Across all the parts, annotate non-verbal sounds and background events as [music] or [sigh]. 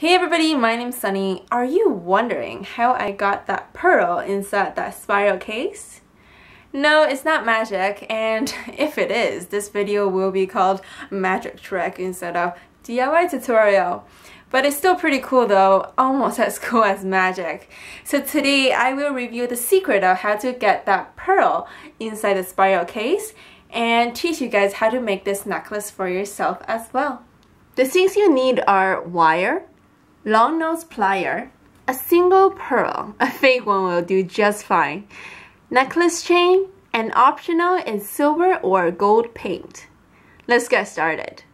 Hey everybody, my name's Sunny. Are you wondering how I got that pearl inside that spiral case? No, it's not magic, and [laughs] if it is, this video will be called Magic Trick instead of DIY tutorial. But it's still pretty cool though, almost [laughs] as cool as magic. So today I will review the secret of how to get that pearl inside the spiral case and teach you guys how to make this necklace for yourself as well. The things you need are wire, long nose plier, a single pearl, a fake one will do just fine, necklace chain, and optional is silver or gold paint. Let's get started.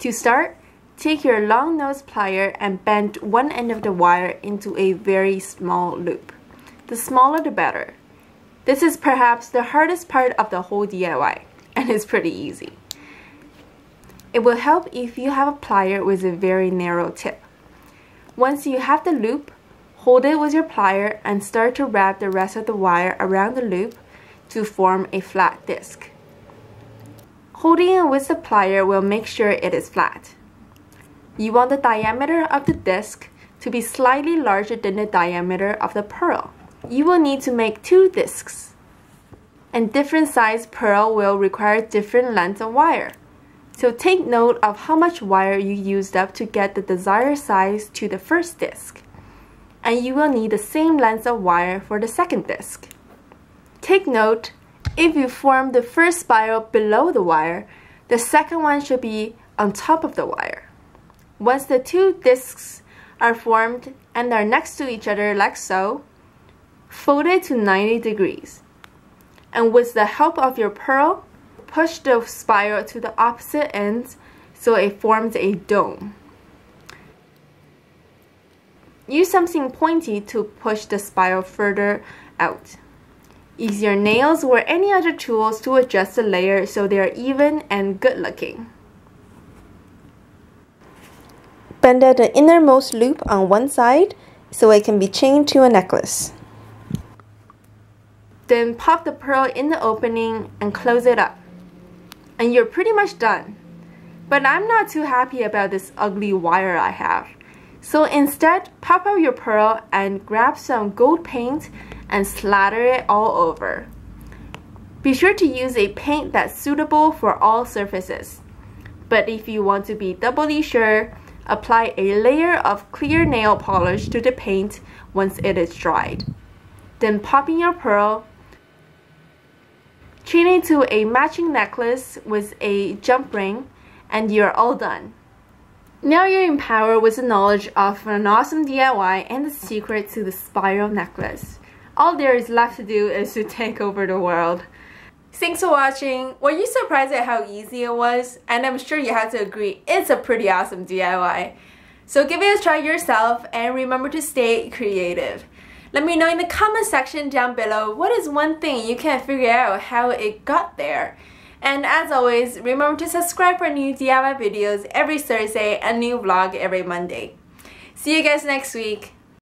To start, take your long nose plier and bend one end of the wire into a very small loop. The smaller the better. This is perhaps the hardest part of the whole DIY, and it's pretty easy. It will help if you have a plier with a very narrow tip. Once you have the loop, hold it with your plier and start to wrap the rest of the wire around the loop to form a flat disc. Holding it with the plier will make sure it is flat. You want the diameter of the disc to be slightly larger than the diameter of the pearl. You will need to make two discs. And different size pearl will require different lengths of wire. So take note of how much wire you used up to get the desired size to the first disc. And you will need the same length of wire for the second disc. Take note, if you form the first spiral below the wire, the second one should be on top of the wire. Once the two discs are formed and are next to each other like so, fold it to 90 degrees. And with the help of your pearl, push the spiral to the opposite ends so it forms a dome. Use something pointy to push the spiral further out. Use your nails or any other tools to adjust the layer so they are even and good looking. Bend out the innermost loop on one side so it can be chained to a necklace. Then pop the pearl in the opening and close it up and you're pretty much done. But I'm not too happy about this ugly wire I have. So instead, pop out your pearl and grab some gold paint and slather it all over. Be sure to use a paint that's suitable for all surfaces. But if you want to be doubly sure, apply a layer of clear nail polish to the paint once it is dried. Then pop in your pearl Chain it to a matching necklace with a jump ring and you're all done. Now you're empowered with the knowledge of an awesome DIY and the secret to the spiral necklace. All there is left to do is to take over the world. Thanks for watching. Were you surprised at how easy it was? And I'm sure you have to agree it's a pretty awesome DIY. So give it a try yourself and remember to stay creative. Let me know in the comment section down below what is one thing you can't figure out how it got there. And as always, remember to subscribe for new DIY videos every Thursday and new vlog every Monday. See you guys next week.